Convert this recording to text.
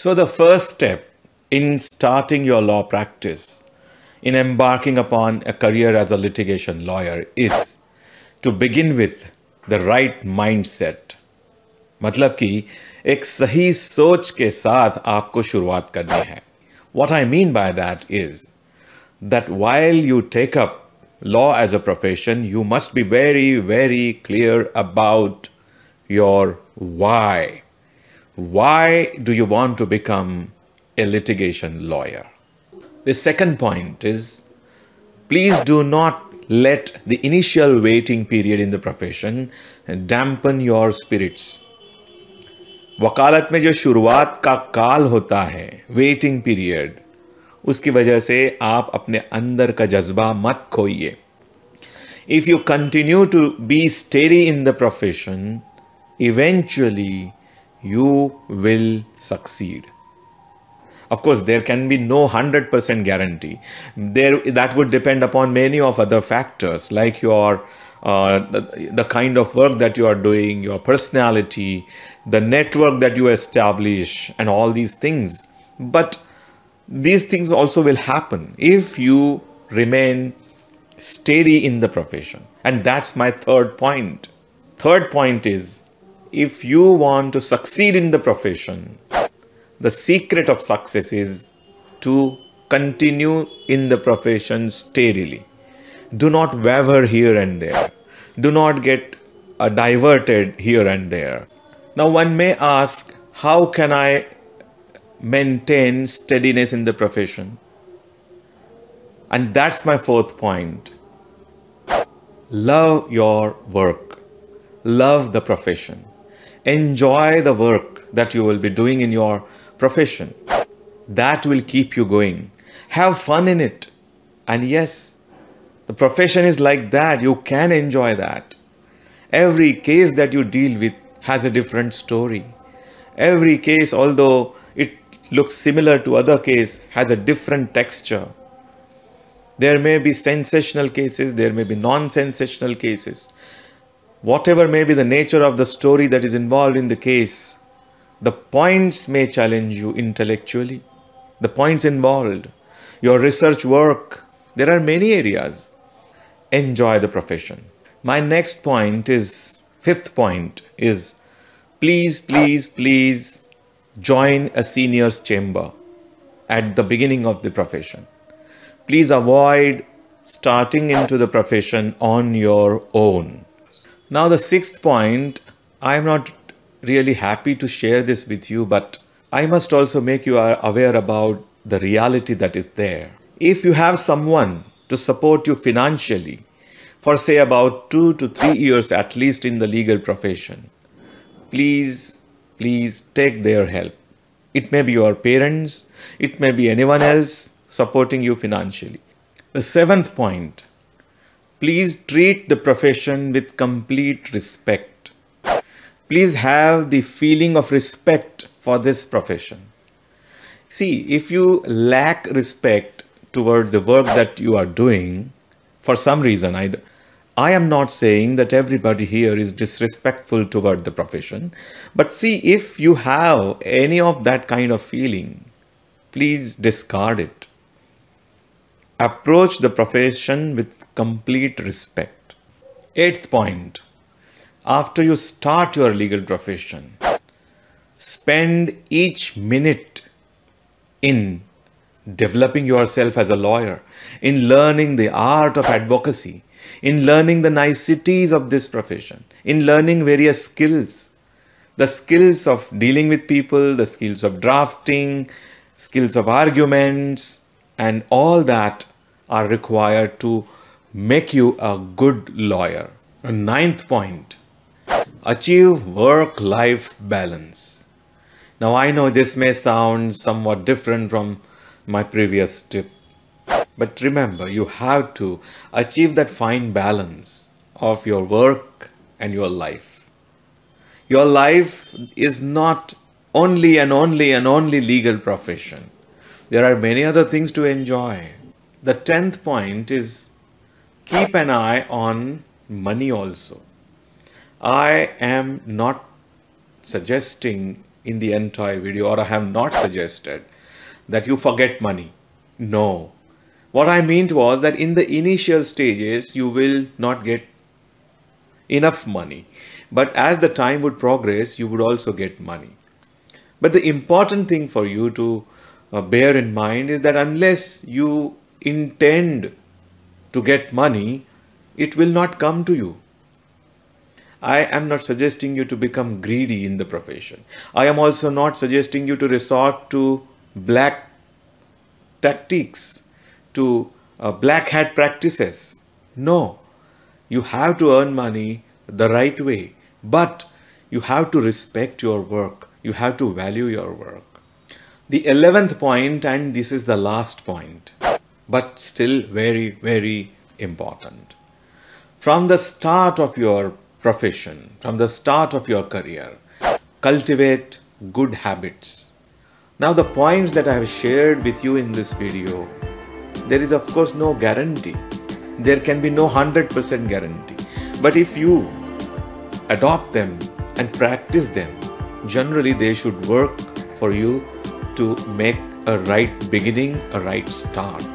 So, the first step in starting your law practice, in embarking upon a career as a litigation lawyer, is to begin with the right mindset. मतलब कि एक सही सोच के साथ आपको शुरुआत करनी है What I mean by that is that while you take up law as a profession, you must be very, very clear about your why. Why do you want to become a litigation lawyer? The second point is please do not let the initial waiting period in the profession dampen your spirits. वकालत में जो शुरुआत का काल होता है waiting period उसकी वजह से आप अपने अंदर का जज्बा मत खोइए if you continue to be steady in the profession eventually you will succeed of course there can be no 100% guarantee there that would depend upon many of other factors like your uh, the, the, kind of work that you are doing your personality the network that you establish and all these things but these things also will happen if you remain steady in the profession. And that's my third point. Third point is if you want to succeed in the profession, the secret of success is to continue in the profession steadily. Do not waver here and there. Do not get uh, diverted here and there. Now, one may ask, how can I maintain steadiness in the profession. And that's my fourth point. Love your work, love the profession, enjoy the work that you will be doing in your profession. That will keep you going. Have fun in it. And yes, the profession is like that. You can enjoy that. Every case that you deal with has a different story. Every case, although it looks similar to other case has a different texture. There may be sensational cases, there may be non-sensational cases. Whatever may be the nature of the story that is involved in the case, the points may challenge you intellectually. The points involved, your research work, there are many areas. Enjoy the profession. My next point is, fifth point is, please, please, please join a senior's chamber at the beginning of the profession. Please avoid starting into the profession on your own. Now, the sixth point, I'm not really happy to share this with you, but I must also make you aware about the reality that is there. If you have someone to support you financially for, say, about two to three years at least in the legal profession, please please take their help. It may be your parents, it may be anyone else supporting you financially. The seventh point please treat the profession with complete respect. Please have the feeling of respect for this profession. See, if you lack respect toward the work that you are doing, for some reason, I, I am not saying that everybody here is disrespectful toward the profession, but see, if you have any of that kind of feeling, please discard it. Approach the profession with complete respect. Eighth point after you start your legal profession, spend each minute in developing yourself as a lawyer, in learning the art of advocacy in learning the niceties of this profession, in learning various skills, the skills of dealing with people, the skills of drafting, skills of arguments, and all that are required to make you a good lawyer. A ninth point achieve work life balance. Now, I know this may sound somewhat different from my previous tip, but remember, you have to achieve that fine balance of your work and your life. Your life is not only and only and only legal profession. There are many other things to enjoy. The tenth point is keep an eye on money also. I am not suggesting in the entire video, or I have not suggested that you forget money. No. What I meant was that in the initial stages, you will not get enough money. But as the time would progress, you would also get money. But the important thing for you to uh, bear in mind is that unless you intend to get money, it will not come to you. I am not suggesting you to become greedy in the profession. I am also not suggesting you to resort to black tactics, to uh, black hat practices. No, you have to earn money the right way, but you have to respect your work. You have to value your work. The 11th point, and this is the last point, but still very, very important. From the start of your profession, from the start of your career, cultivate good habits. Now the points that I have shared with you in this video, there is of course no guarantee. There can be no 100% guarantee. But if you adopt them and practice them, generally they should work for you to make a right beginning, a right start.